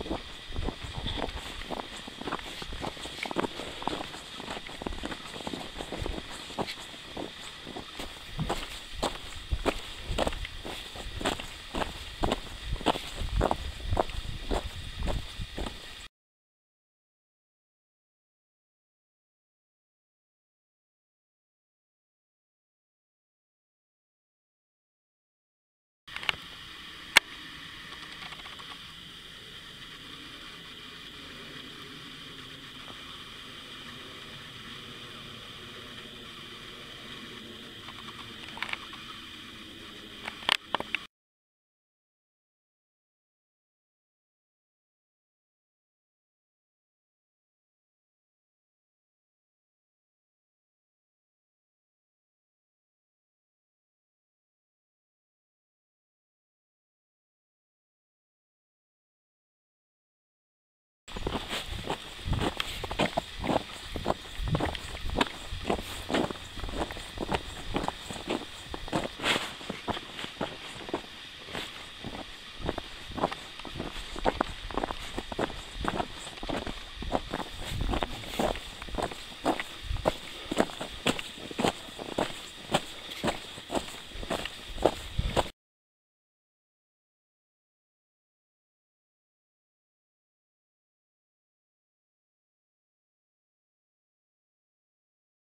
you